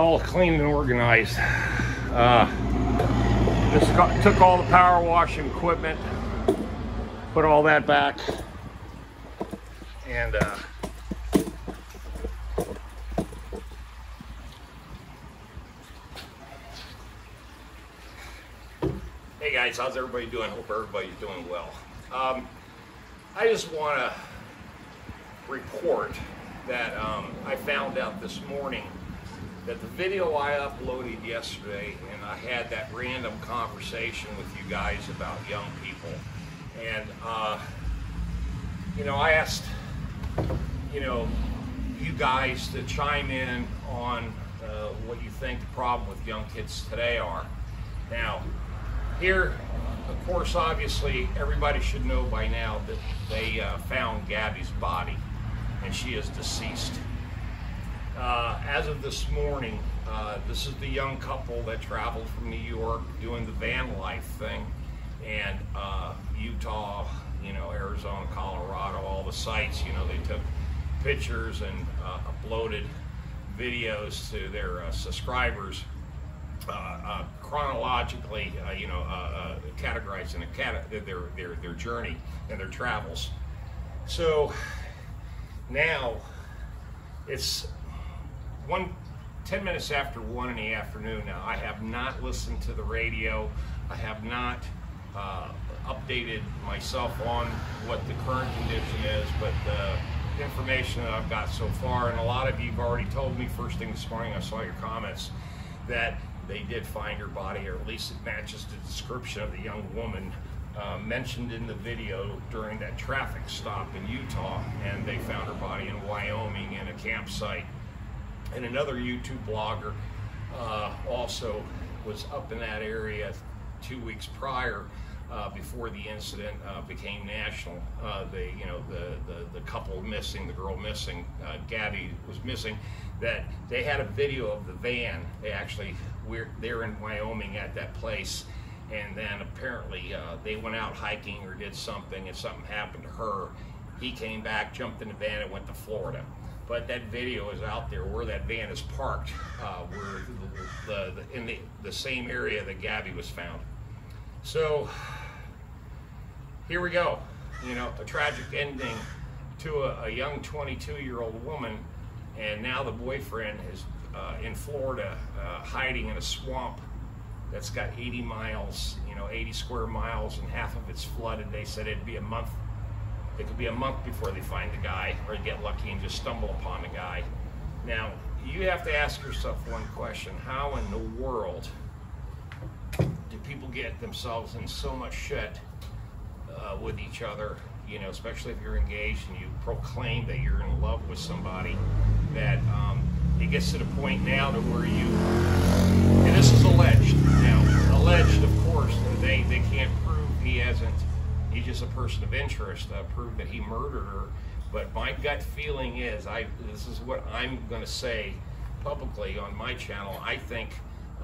All clean and organized. Uh, just got, took all the power washing equipment, put all that back, and uh, Hey guys, how's everybody doing? Hope everybody's doing well. Um, I just want to report that um, I found out this morning that the video I uploaded yesterday, and I had that random conversation with you guys about young people, and uh, you know, I asked, you know, you guys to chime in on uh, what you think the problem with young kids today are. Now, here, of course, obviously, everybody should know by now that they uh, found Gabby's body, and she is deceased. As of this morning, uh, this is the young couple that traveled from New York doing the van life thing, and uh, Utah, you know, Arizona, Colorado, all the sites, you know, they took pictures and uh, uploaded videos to their uh, subscribers uh, uh, chronologically, you know, categorizing cat- their, their, their journey and their travels. So now it's one, 10 minutes after one in the afternoon now. I have not listened to the radio. I have not uh, updated myself on what the current condition is, but the information that I've got so far, and a lot of you have already told me first thing this morning, I saw your comments, that they did find her body, or at least it matches the description of the young woman uh, mentioned in the video during that traffic stop in Utah, and they found her body in Wyoming in a campsite. And another YouTube blogger uh, also was up in that area two weeks prior. Uh, before the incident uh, became national, uh, the you know the, the the couple missing, the girl missing, uh, Gabby was missing. That they had a video of the van. They actually we're they're in Wyoming at that place, and then apparently uh, they went out hiking or did something, and something happened to her. He came back, jumped in the van, and went to Florida. But that video is out there where that van is parked, uh, where the, the, in the, the same area that Gabby was found. So here we go. You know, a tragic ending to a, a young 22 year old woman and now the boyfriend is uh, in Florida, uh, hiding in a swamp that's got 80 miles, you know, 80 square miles, and half of it's flooded. They said it'd be a month. It could be a month before they find the guy, or get lucky and just stumble upon the guy. Now, you have to ask yourself one question: How in the world do people get themselves in so much shit uh, with each other? You know, especially if you're engaged and you proclaim that you're in love with somebody, that um, it gets to the point now to where you, and this is alleged now, alleged, of course, they, they can't prove he hasn't, he's just a person of interest, uh, prove that he murdered her. But my gut feeling is, I this is what I'm going to say publicly on my channel. I think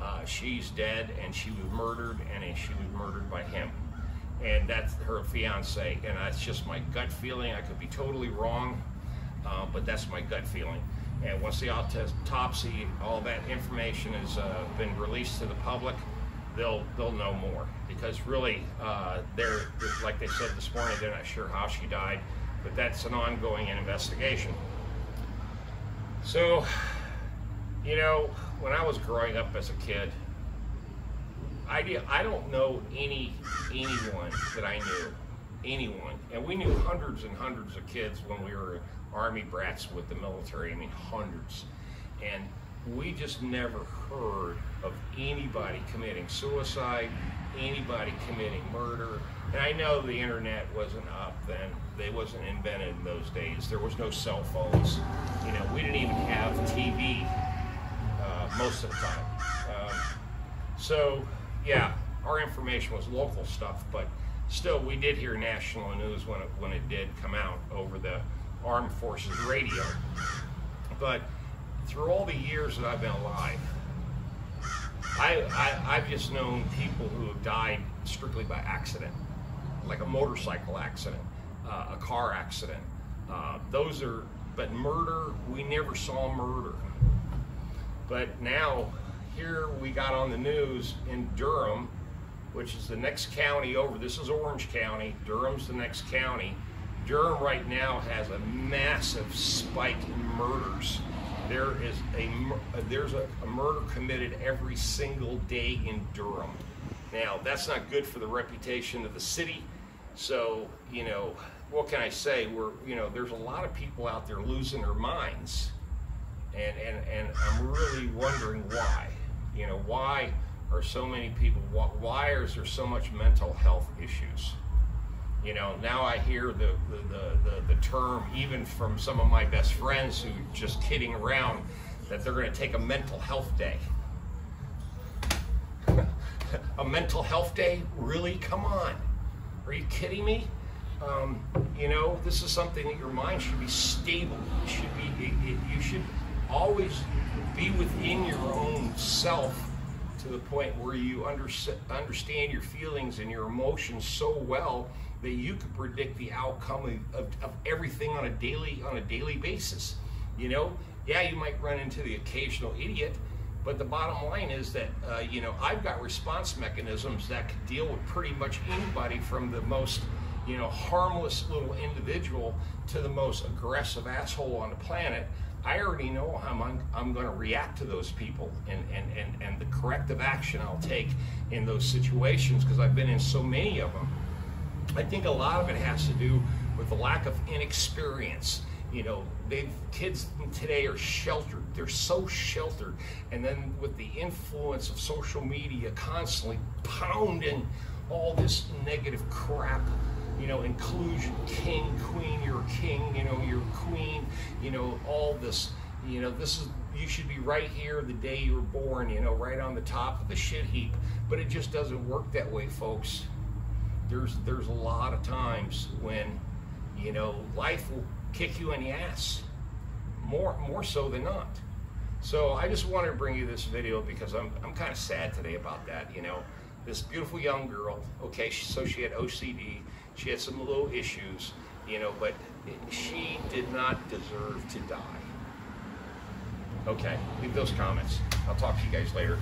uh, she's dead and she was murdered and she was murdered by him. And that's her fiance. And that's just my gut feeling. I could be totally wrong, uh, but that's my gut feeling. And once the autopsy, all that information has uh, been released to the public, they'll they'll know more. Because really, uh, they're like they said this morning, they're not sure how she died, but that's an ongoing investigation. So, you know, when I was growing up as a kid, I I don't know any anyone that I knew, anyone, and we knew hundreds and hundreds of kids when we were army brats with the military. I mean, hundreds. And we just never heard of anybody committing suicide, anybody committing murder. And I know the internet wasn't up then. They wasn't invented in those days. There was no cell phones. You know, we didn't even have TV uh, most of the time. Um, so, yeah, our information was local stuff, but still, we did hear national news when it, when it did come out over the Armed Forces radio. But through all the years that I've been alive, I, I, have just known people who have died strictly by accident, like a motorcycle accident, uh, a car accident. Uh, those are, but murder, we never saw murder. But now, here we got on the news in Durham, which is the next county over. This is Orange County, Durham's the next county Durham right now has a massive spike in murders. There is a there's a, a murder committed every single day in Durham. Now that's not good for the reputation of the city. So you know what can I say? We're you know there's a lot of people out there losing their minds, and and and I'm really wondering why. You know why are so many people? Why is there so much mental health issues? You know, now I hear the, the, the, the, term, even from some of my best friends who just kidding around, that they're going to take a mental health day. a mental health day? Really? Come on. Are you kidding me? Um, you know, this is something that your mind should be stable. It should be. It, it, you should always be within your own self to the point where you under, understand your feelings and your emotions so well that you could predict the outcome of, of, everything on a daily on a daily basis. You know, yeah, you might run into the occasional idiot, but the bottom line is that uh, you know I've got response mechanisms that could deal with pretty much anybody from the most you know harmless little individual to the most aggressive asshole on the planet. I already know how I'm, I'm going to react to those people and, and, and, and the corrective action I'll take in those situations because I've been in so many of them. I think a lot of it has to do with the lack of inexperience. You know, they kids today are sheltered. They're so sheltered, and then with the influence of social media constantly pounding all this negative crap you know, inclusion, king, queen, you're king, you know, you're queen, you know, all this, you know, this is, you should be right here the day you were born, you know, right on the top of the shit heap. But it just doesn't work that way, folks. There's, there's a lot of times when, you know, life will kick you in the ass, more, more so than not. So I just wanted to bring you this video because I'm, I'm kind of sad today about that, you know. This beautiful young girl, okay, so she had OCD, she had some little issues, you know, but she did not deserve to die. Okay, leave those comments. I'll talk to you guys later.